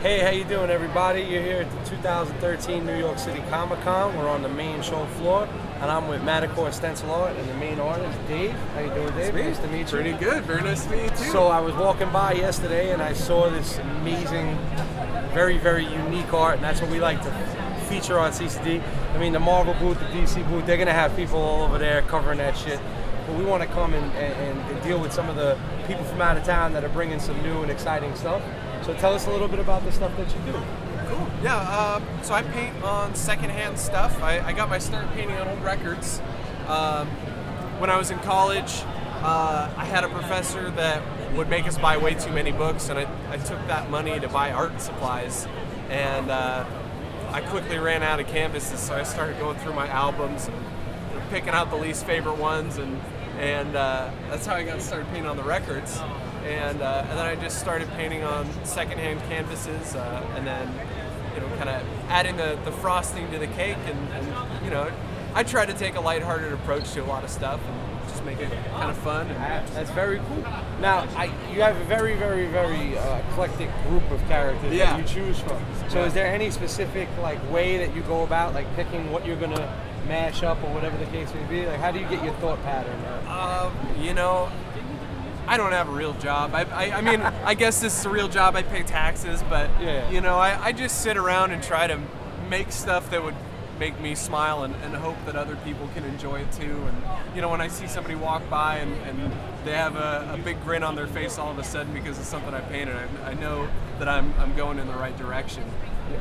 Hey, how you doing, everybody? You're here at the 2013 New York City Comic Con. We're on the main show floor, and I'm with Manticore Stencil Art and the main artist, Dave. How you doing, Dave? Nice to meet you. Pretty good. Very nice to meet you too. So I was walking by yesterday, and I saw this amazing, very, very unique art, and that's what we like to feature on CCD. I mean, the Marvel booth, the DC booth, they're gonna have people all over there covering that shit. But we want to come and, and, and deal with some of the people from out of town that are bringing some new and exciting stuff. So tell us a little bit about the stuff that you do. Cool. Yeah. Uh, so I paint on secondhand stuff. I, I, got my start painting on old records. Um, when I was in college, uh, I had a professor that would make us buy way too many books, and I, I took that money to buy art supplies. And uh, I quickly ran out of canvases, so I started going through my albums and picking out the least favorite ones, and and uh, that's how I got started painting on the records. And uh, and then I just started painting on secondhand canvases, uh, and then you know, kind of adding the, the frosting to the cake, and, and you know, I try to take a lighthearted approach to a lot of stuff. And, just make it kind of fun. That's very cool. Now, I, you have a very, very, very uh, eclectic group of characters yeah. that you choose from. So, is there any specific like way that you go about like picking what you're gonna mash up or whatever the case may be? Like, how do you get your thought pattern? Um, you know, I don't have a real job. I, I, I mean, I guess this is a real job. I pay taxes, but yeah. you know, I, I just sit around and try to make stuff that would make me smile and, and hope that other people can enjoy it too. And you know, when I see somebody walk by and, and they have a, a big grin on their face all of a sudden because of something I painted, I, I know that I'm, I'm going in the right direction.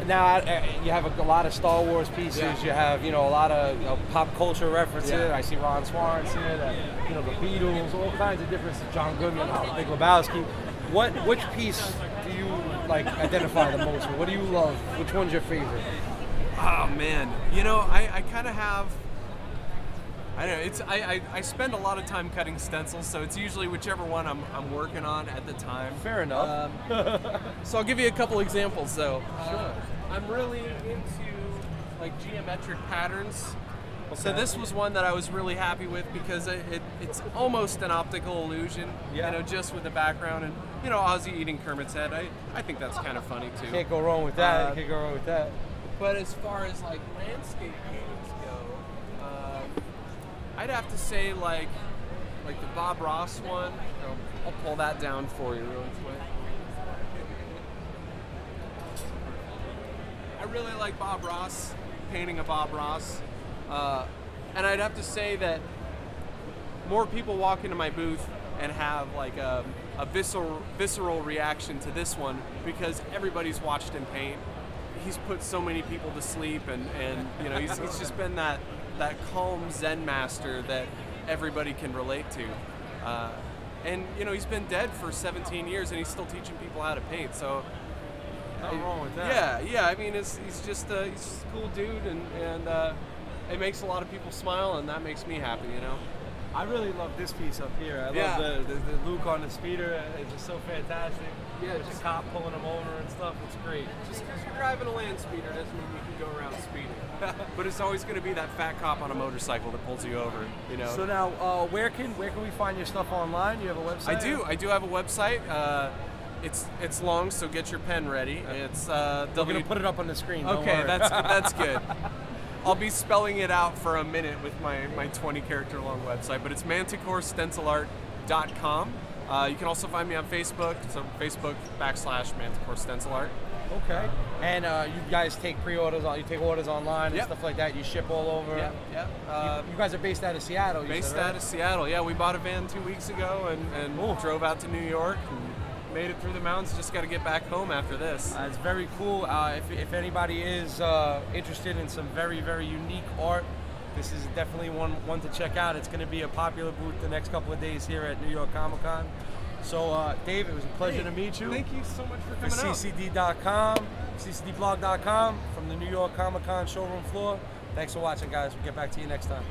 Now uh, you have a, lot of Star Wars pieces. Yeah. You have you know a lot of you know, pop culture references. Yeah. I see Ron Swanson, uh, you know the Beatles, all kinds of different. John Goodman, Big Lebowski. What which piece do you like identify the most? What do you love? Which one's your favorite? Oh man, you know, I, I kind of have. I don't know. It's I, I, I, spend a lot of time cutting stencils, so it's usually whichever one I'm, I'm working on at the time. Fair enough. Um, so I'll give you a couple examples. though. sure. I'm really into like geometric patterns. Okay. So this was one that I was really happy with because it, it, it's almost an optical illusion, yeah. you know, just with the background and you know Ozzy eating Kermit's head. I, I think that's kind of funny too. Can't go wrong with that. Uh, can't go wrong with that. But as far as like landscape paintings go, um, I'd have to say like like the Bob Ross one. I'll, I'll pull that down for you real quick. I really like Bob Ross, painting a Bob Ross. Uh, and I'd have to say that more people walk into my booth and have like a, a visceral, visceral reaction to this one because everybody's watched him paint he's put so many people to sleep, and, and you know he's, he's just been that that calm Zen master that everybody can relate to. Uh, and you know he's been dead for 17 years, and he's still teaching people how to paint. So nothing wrong with that. Yeah, yeah. I mean, it's, he's just a, he's just a cool dude, and and uh, it makes a lot of people smile, and that makes me happy. You know. I really love this piece up here. I yeah. love the, the, the Luke on the speeder. It's just so fantastic. Yeah, With just the cop pulling him over and stuff. It's great. Just because you're driving a land speeder doesn't mean you can go around speeding. but it's always going to be that fat cop on a motorcycle that pulls you over. You know. So now, uh, where can where can we find your stuff online? You have a website? I do. I do have a website. Uh, it's it's long, so get your pen ready. It's uh, We're w- gonna put it up on the screen. Okay, that's that's good. I'll be spelling it out for a minute with my, my 20 character long website, but it's manticorestencilart.com. Uh, you can also find me on Facebook, so Facebook backslash Manticore Stencil Art. Okay. And uh, you guys take pre-orders, you take orders online yep. and stuff like that. You ship all over. Yeah, yeah. Uh, you, you, guys are based out of Seattle. Based said, right? out of Seattle. Yeah, we bought a van two weeks ago and, and drove out to New York. And, made it through the mountains. Just got to get back home after this. Uh, it's very cool. Uh, if, if anybody is uh, interested in some very, very unique art, this is definitely one, one to check out. It's going to be a popular booth the next couple of days here at New York Comic Con. So, uh, Dave, it was a pleasure hey, to meet you. Thank you so much for coming for CCD.com, CCDblog.com from the New York Comic Con showroom floor. Thanks for watching, guys. We'll get back to you next time.